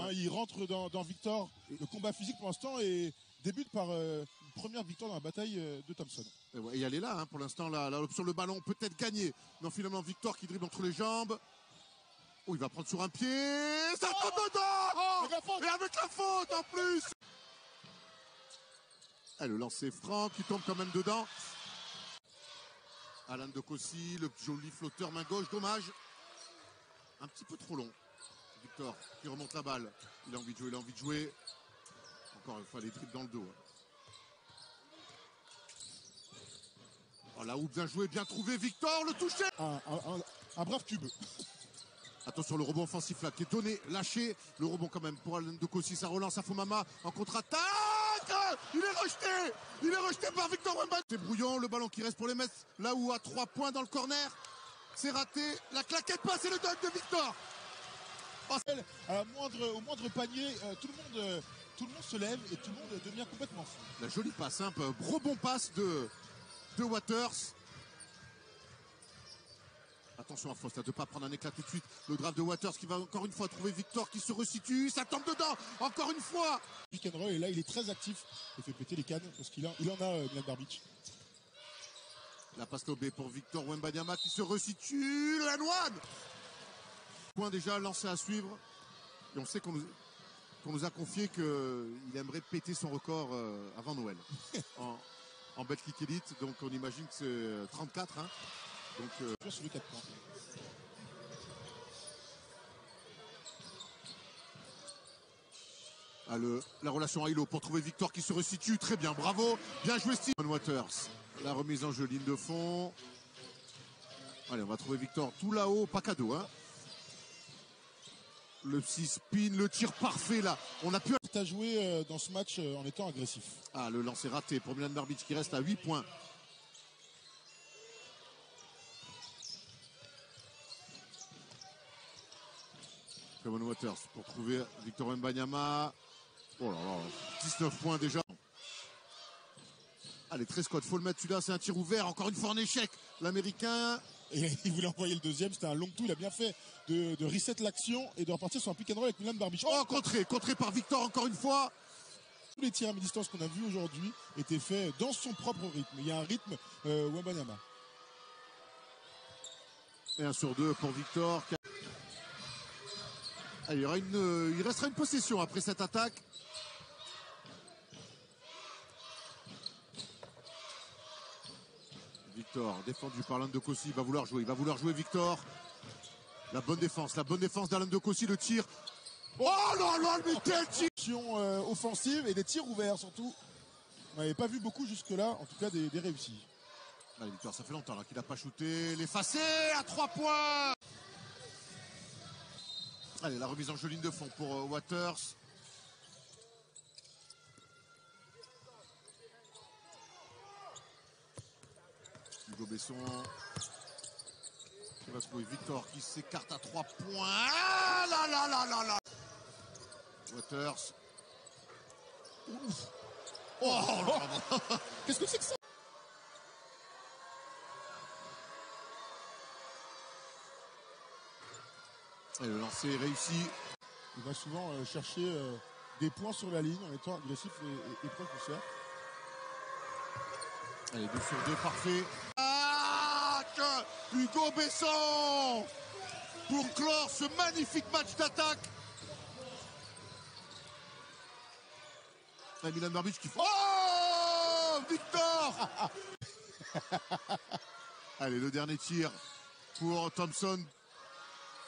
Hein, il rentre dans, dans Victor le combat physique pour l'instant et débute par euh, une première victoire dans la bataille euh, de Thompson. Et, ouais, et elle est là, hein, pour l'instant, là, là, sur le ballon, peut-être gagner. Non, finalement, Victor qui dribble entre les jambes. Oh, il va prendre sur un pied. Ça tombe dedans Oh Avec la faute Et avec la faute en plus Ah, Le lancer franc qui tombe quand même dedans. Alain de Cossy, le joli flotteur main gauche, dommage. Un petit peu trop long. Victor qui remonte la balle. Il a envie de jouer, il a envie de jouer. Encore une fois, les tripes dans le dos. hein. Oh là où bien joué, bien trouvé, Victor, le toucher Un, un- un- un brave cube. Attention le rebond offensif là qui est donné, lâché. Le rebond quand même pour Alain de Cossy, ça relance à Fomama en contre-attaque. Il est rejeté Il est rejeté par Victor Wembanyama. C'est brouillon, le ballon qui reste pour les Mets. Là où à trois points dans le corner. C'est raté. La claquette passe et le dunk de Victor. À la moindre, au moindre panier, euh, tout, le monde, euh, tout le monde se lève et tout le monde devient complètement fou. La jolie passe, un peu rebond passe de, de Waters. Attention à Faust à ne pas prendre un éclat tout de suite. Le draft de Waters qui va encore une fois trouver Victor qui se resitue. Ça tombe dedans. Encore une fois. Pick and roll et là il est très actif. Il fait péter les cannes parce qu'il a- il en a euh, Milan. La passe lobée pour Victor Wembanyama qui se resitue. Lanoine Déjà lancé à suivre. Et on sait qu'on nous, qu'on nous a confié qu'il aimerait péter son record euh, avant Noël en, en Betclic Elite. Donc on imagine que c'est euh, 34. hein. Donc euh, sur les 4 points. ah, le- la relation à Hilo pour trouver Victor qui se resitue. Très bien, bravo. Bien joué Steve Waters. La remise en jeu, ligne de fond. Allez, on va trouver Victor tout là-haut, pas cadeau. Hein. Le 6 spin, le tir parfait là. On a pu... As joué euh, dans ce match euh, en étant agressif. Ah, le lancer raté pour Milan Barbic qui reste à 8 points. Kevin Waters pour trouver Victor Mbanyama. Oh là là, 19 points déjà. Allez, 13 Scott, faut le mettre celui-là, c'est un tir ouvert, encore une fois en échec. L'américain, Et il voulait envoyer le deuxième, c'était un long tout, il a bien fait de, de reset l'action et de repartir sur un pick and roll avec Milan Barbic. oh, contré, contré par Victor encore une fois. Tous les tirs à mi-distance qu'on a vus aujourd'hui étaient faits dans son propre rythme. Il y a un rythme euh, Wembanyama. Et un sur deux pour Victor. Allez, il, y aura une, euh, il restera une possession après cette attaque. Victor, défendu par Alain de Cossy, il va vouloir jouer, il va vouloir jouer Victor. La bonne défense, la bonne défense d'Alain de Cossy, le tir. Oh là là, mais quel tir Action euh, offensive et des tirs ouverts surtout. On n'avait pas vu beaucoup jusque-là, en tout cas des, des réussis. Allez, Victor, ça fait longtemps qu'il n'a pas shooté. L'effacé à 3 points. Allez, la remise en jeu ligne de fond pour euh, Waters. Qui va trouver Victor qui s'écarte à 3 points. Ah là là là là là Waters. Ouf. Oh là là. Qu'est-ce que c'est que ça? Et le lancer est réussi. Il va souvent euh, chercher euh, des points sur la ligne en étant agressif et, et, et proche du cercle. Allez, 2 sur 2, parfait. Hugo Besson pour clore ce magnifique match d'attaque. Ah, Milan Barbic qui fait... Oh Victor Allez, le dernier tir pour Thompson.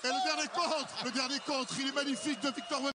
Et le dernier contre Le dernier contre, il est magnifique de Victor.